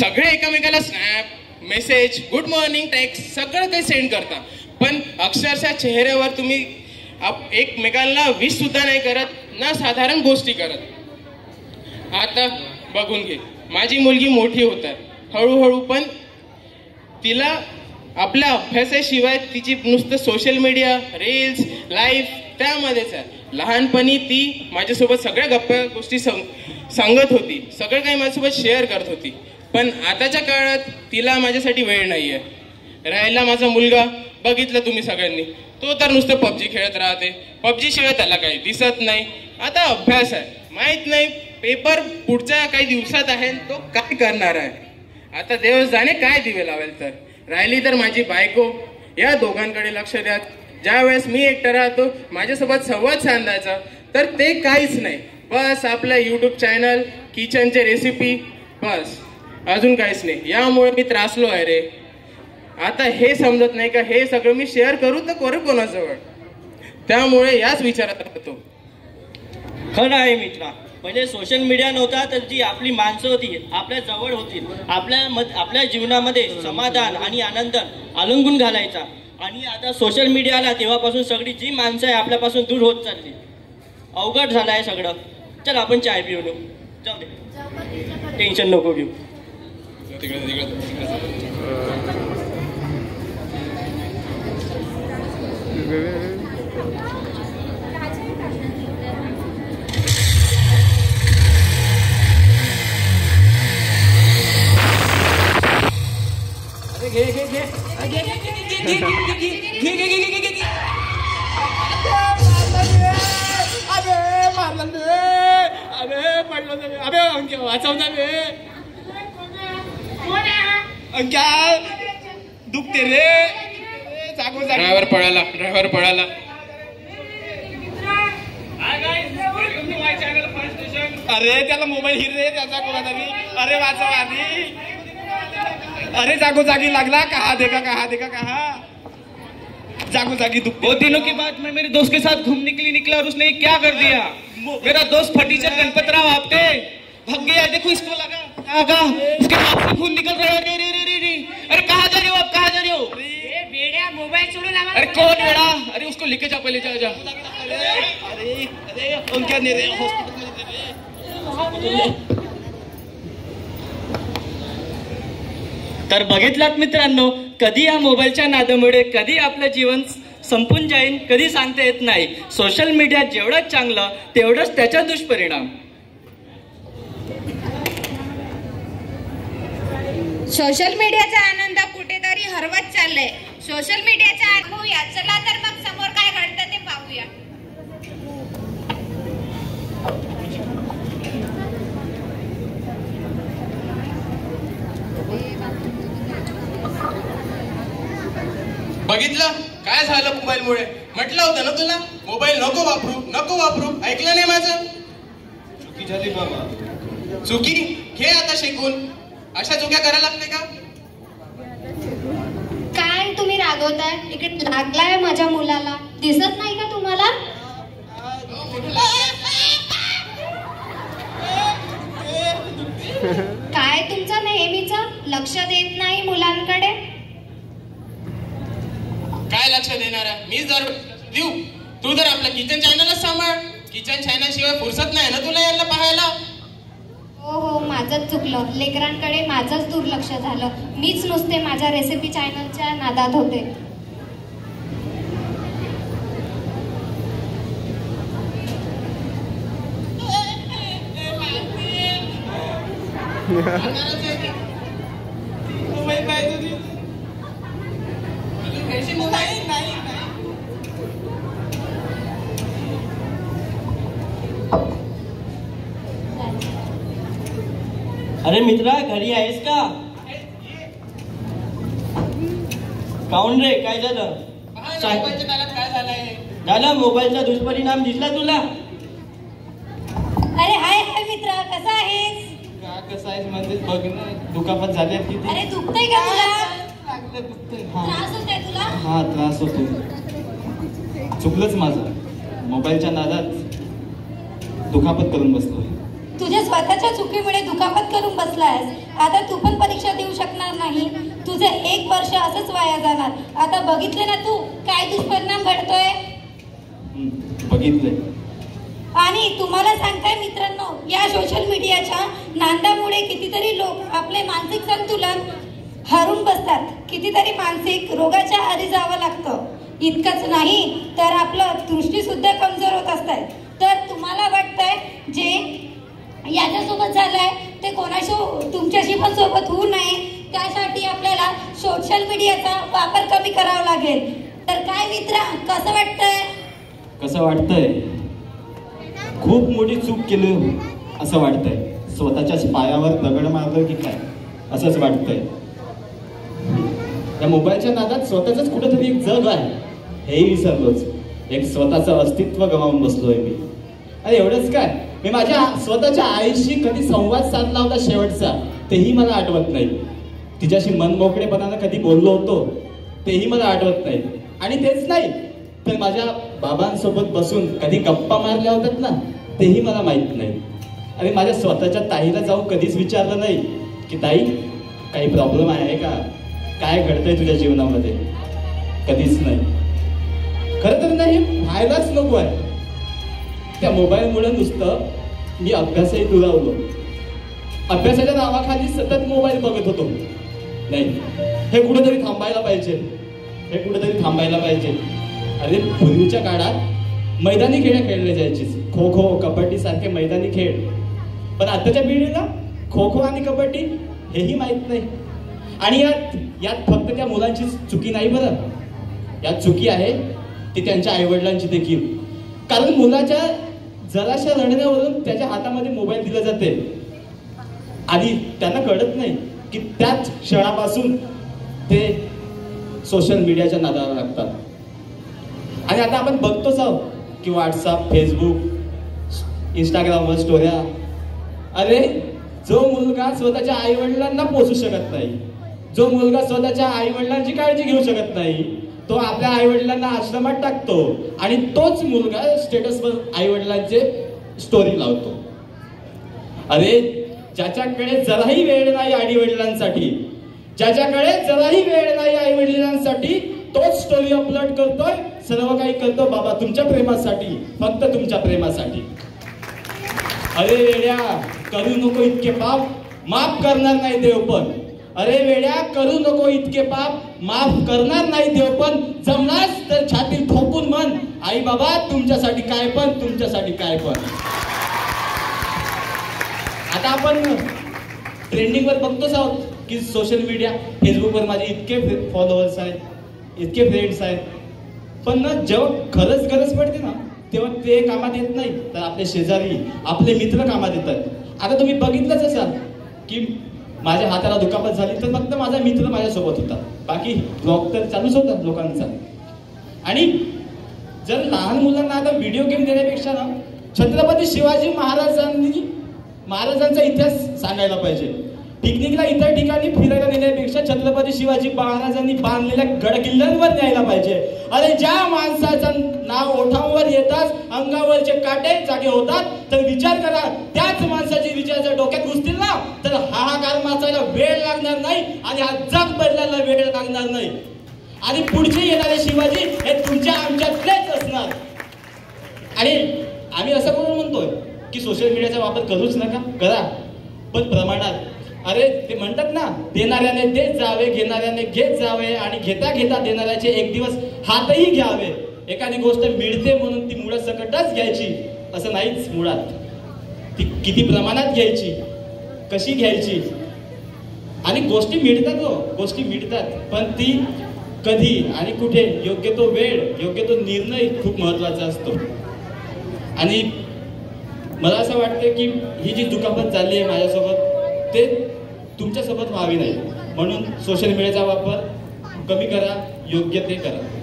सगळे एकमेकाला snap message good morning text सगळं काही सेंड करता पण अक्षरशः चेहऱ्यावर तुम्ही आप- एकमेकांना विश सुद्धा नाही करत ना साधारण गोष्टी करत. आता बघून घे. माझी मुलगी मोठी होत आहे. हळूहळू पण तिला आपल्या अभ्यासाशिवाय तिची नुसतं सोशल मीडिया रील्स लाईफ त्यामध्येच आहे. लहानपणी ती माझ्यासोबत सगळ्या गप्प्या गोष्टी सांगत होती. सगळं काही माझ्यासोबत शेअर करत होती. पण आताच्या काळात तिला माझ्यासाठी वेळ नाही आहे राहिला माझा मुलगा बघितलं तुम्ही सगळ्यांनी. तो तर नुसतं पबजी खेळत राहते. पबजी शिवाय त्याला काही दिसत नाही. आता अभ्यास आहे. माहीत नाही पेपर पुढच्या काही दिवसात आहे तो काय करणार आहे? आता देव जाणे काय दिवे लावेल तर? राहिली तर माझी बायको. या दोघांकडे लक्ष द्या. ज्या वेळेस मी एकटा राहतो माझ्यासोबत संवाद साधायचा तर ते काहीच नाही. बस आपलं यूट्यूब चॅनल किचनचे रेसिपी बस. अजून काहीच नाही. यामुळे मी त्रासलो आहे रे. आता हे समजत नाही का हे सगळं मी शेअर करू तर करू कोणाजवळ? त्यामुळे याच विचारात राहतो. खरं आहे मित्रा म्हणजे सोशल मीडिया नव्हता तर जी आपली माणसं होती आपल्या जवळ होती आपल्या मध आपल्या जीवनामध्ये समाधान आणि आनंद आलंगून घालायचा. आणि आता सोशल मीडियाला तेव्हापासून सगळी जी माणसं आहे आपल्यापासून दूर होत चालली. अवघड झालं आहे सगळं. चल आपण चाय येऊ. जाऊ दे. टेन्शन नको घेऊ. Tigrada, tigrada, tigrada. 아베 말랐네 아베 말랐네 아베 안겨 왔다 온다네 दुखते रे. ड्रायव्हर पळाला ड्रायव्हर पळाला. अरे त्याला मोबाईल हिर रे त्याचा कोणा तरी अरे वाचा वादी. अरे जागो जागी लागला. कहा देखा कहा देखा कहा. जागो जागी दुखते. बहुत दिनों के बाद मैं मेरे दोस्त के साथ घूमने के लिए निकला और उसने क्या कर दिया? मेरा दोस्त फटीचर गणपत राव आपके। भाग गया देखो इसको लगा। कहा खून निकल रहा है। रे रे रे रे रे। अरे कहाँ जा रहे हो आप कहाँ जा रहे हो? अरे कौन बेड़ा? अरे उसको लेके जा पहले जा जा। अरे अरे उनक्या नेरे हॉस्पिटल तर बघितलात मित्रांनो कधी या मोबाईलच्या नादामुळे कधी आपलं जीवन संपून जाईल कधी सांगता येत नाही. सोशल मीडिया जेवढंच चांगलं तेवढंच त्याचा दुष्परिणाम. सोशल मीडियाचा आनंद कुठेतरी हरवत चाललंय. सोशल मीडियाचा अनुभवूया चला तर मग समोर काय घडतं ते पाहूया. बघितलं? काय झालं मोबाईलमुळे? म्हटलं होतं ना तुला? मोबाईल नको वापरू नको वापरू. ऐकलं नाही माझं? चुकी झाली बाबा. चुकी? घे आता शिकून. अशा चुक्या करायला लागते का? काय तुम्ही रागवताय? इकडे लागलाय माझ्या मुलाला. दिसत नाही का तुम्हाला? काय तुमचं नेहमीच? लक्ष देत नाही मुलांकडे? काय लक्ष देणार आहे? मी जर देऊ तू तर आपल्या किचन चॅनलच सांभाळ. किचन चॅनल शिवाय फुरसत नाही ना तुला यायला पाहायला? हो हो माझंच चुकलं लेकरांकडे माझंच दुर्लक्ष झालं मीच नुसते माझ्या रेसिपी चॅनलच्या नादात होते Yeah पाहिजे होती. नाही नाही नाही अरे मित्रा घरी आहेस का? काऊन रे? काय झालं? झालं मोबाईलचा दुष्परिणाम दिसला तुला? अरे हाय हाय मित्र कसा आहेस? का कसं आहे म्हणजे बघ ना दुखापत झाली आहे किती अरे दुखतंय का तुला? लागलं दुखतंय. हा. त्रास होतोय तुला? हा त्रास होतो चुकलंच माझं. मोबाईलच्या नादात दुखापत करून बसलोय. तुझ्या स्वतःच्या चुकीमुळे दुखापत करून बसलायस. आता तू पण परीक्षा देऊ शकणार नाही. तुझे एक वर्ष असंच वाया जाणार. आता बघितले ना तू? काय दुष्परिणाम घडतोय? बघितलंय. आणि तुम्हाला सांगताय मित्रांनो या सोशल मीडियाच्या नांदामुळे कितीतरी लोक आपले मानसिक संतुलन हरून बसतात. कितीतरी मानसिक रोगाच्या आधी जावं लागतं. इतकंच नाही तर आपलं दृष्टी सुद्धा कमजोर होत असतात तर तुम्हाला वाटतंय जे याच्यासोबत झालंय ते कोणाशी हो, तुमच्याशी पण सोबत होऊ नये. त्यासाठी आपल्याला सोशल मीडियाचा वापर कमी करावा लागेल. तर काय मित्रा कसं वाटतंय? कसं वाटतंय? खूप मोठी चूक केली हो, असं वाटतंय. स्वतःच्याच पायावर दगड मारलं की काय? असंच वाटतंय. या मोबाईलच्या नादात स्वतःच कुठेतरी एक जग आहे. हेही विसरलोच. एक स्वतःचं अस्तित्व गमावून बसलोय मी. अरे एवढंच काय? मी माझ्या स्वतःच्या आईशी कधी संवाद साधला होता शेवटचा तेही मला आठवत नाही. तिच्याशी मनमोकळेपणानं कधी बोललो होतो तेही मला आठवत नाही. आणि तेच नाही तर माझ्या बाबांसोबत बसून कधी गप्पा मारल्या होतात ना तेही मला माहीत नाही. आणि माझ्या स्वतःच्या ताईला जाऊन कधीच विचारलं नाही की ताई काही प्रॉब्लेम आहे का? काय घडतंय तुझ्या जीवनामध्ये? कधीच नाही. खरं तर नाही व्हायलाच नको आहे. त्या मोबाईलमुळे नुसतं मी अभ्यासही दुरावलो अभ्यासाच्या नावाखाली सतत मोबाईल बघत होतो. नाही हे कुठेतरी थांबायला पाहिजे. हे कुठेतरी थांबायला पाहिजे. अरे पूर्वीच्या काळात मैदानी खेळ खेळले जायचे. खो खो कबड्डी सारखे मैदानी खेळ. पण आताच्या पिढीला खो खो आणि कबड्डी हेही माहीत नाही. आणि यात यात फक्त त्या मुलांची चुकी नाही बरं. यात चुकी आहे ती त्यांच्या आईवडिलांची देखील. कारण मुलाच्या जराशा रडण्यावरून त्याच्या हातामध्ये मोबाईल दिला जाते. आणि त्यांना कळत नाही की त्याच क्षणापासून ते सोशल मीडियाच्या नादाला लागतात. आणि आता आपण बघतोच आहोत की व्हॉट्सअप फेसबुक इंस्टाग्रामवर स्टोऱ्या अरे जो मुलगा स्वतःच्या आई वडिलांना पोचू शकत नाही जो मुलगा स्वतःच्या आई वडिलांची काळजी घेऊ शकत नाही तो आपल्या आई वडिलांना आश्रमात टाकतो आणि तोच मुलगा स्टेटसवर आई वडिलांचे स्टोरी लावतो. अरे ज्याच्याकडे जराही वेळ नाही आई वडिलांसाठी ज्याच्याकडे जराही वेळ नाही आई वडिलांसाठी तोच स्टोरी अपलोड करतोय सर्व काही करतो. बाबा तुमच्या प्रेमासाठी फक्त तुमच्या प्रेमासाठी. अरे वेड्या करू नको इतके पाप. माफ करणार नाही देव पण. अरे वेड्या करू नको इतके पाप. माफ करणार नाही देव पण जमलास तर छाती ठोकून म्हण. आई बाबा तुमच्यासाठी काय पण तुमच्यासाठी काय पण. आता आपण ट्रेंडिंगवर बघतोच आहोत की सोशल मीडिया फेसबुकवर माझे इतके फॉलोअर्स आहेत इतके फ्रेंड्स आहेत. पण ना जेव्हा खरंच गरज पडते ना तेव्हा ते कामात येत नाही. तर आपले शेजारी आपले मित्र कामात येतात. आता तुम्ही बघितलंच असाल की माझ्या हाताला दुखापत झाली तर फक्त माझा मित्र माझ्यासोबत होता. बाकी ब्लॉग तर चालूच होता लोकांचा. आणि जर लहान मुलांना आता व्हिडिओ गेम देण्यापेक्षा ना छत्रपती शिवाजी महाराजांनी महाराजांचा इतिहास सांगायला पाहिजे. पिकनिकला इतर ठिकाणी फिरायला नेण्यापेक्षा छत्रपती शिवाजी महाराजांनी बांधलेल्या गडकिल्ल्यांवर न्यायला पाहिजे. अरे ज्या माणसाचं नाव ओठांवर येतात अंगावरचे काटे जागे होतात तर विचार करा त्याच माणसाची विचार जर डोक्यात घुसतील ना तर बदलायला वेळ लागणार नाही आणि हा जग बदलायला वेळ लागणार नाही. आणि पुढचे येणारे शिवाजी हे तुमच्या आमच्यातलेच असणार. आणि आम्ही असं करून म्हणतोय की सोशल मीडियाचा वापर करूच नका करा. पण प्रमाणात. अरे ते म्हणतात ना देणाऱ्याने देत जावे घेणाऱ्याने घेत जावे आणि घेता घेता देणाऱ्याचे एक दिवस हातही घ्यावे. एखादी गोष्ट मिळते म्हणून ती मुळात सकटच घ्यायची. असं नाहीच मुळात. ती किती प्रमाणात घ्यायची? कशी घ्यायची? आणि गोष्टी मिळतात हो गोष्टी मिळतात. पण ती कधी आणि कुठे योग्य तो वेळ योग्य तो निर्णय खूप महत्त्वाचा असतो. आणि मला असं वाटतं की ही जी दुखापत चालली आहे माझ्यासोबत ते तुमच्यासोबत व्हावी नाही. म्हणून सोशल मीडियाचा वापर कमी करा योग्य ते करा.